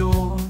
door.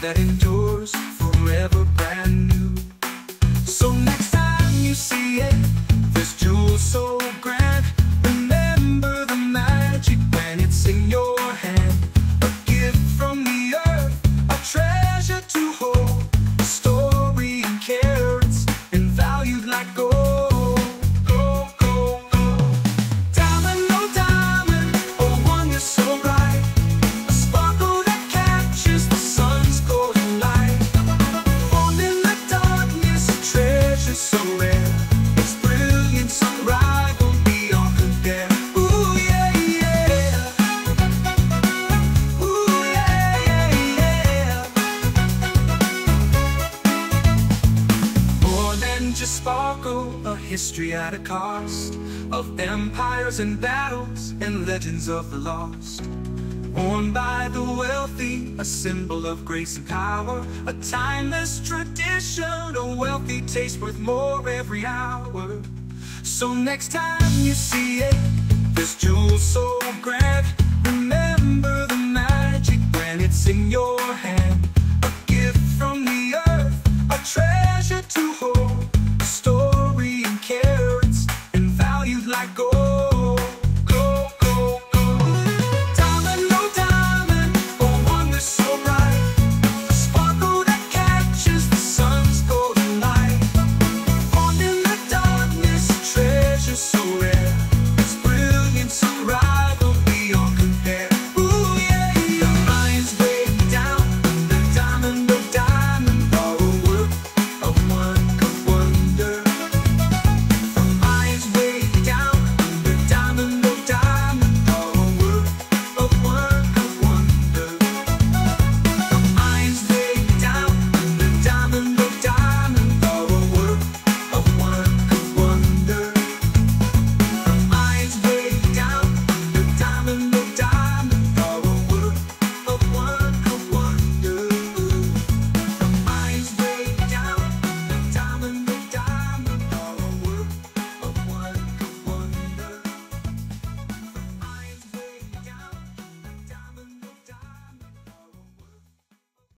that endures forever brand new. So next time you see it, this jewel so A history at a cost Of empires and battles and legends of the lost. Worn by the wealthy, a symbol of grace and power A timeless tradition, a wealthy taste worth more every hour. So next time you see it, this jewel so grand Remember the magic when it's in your hand.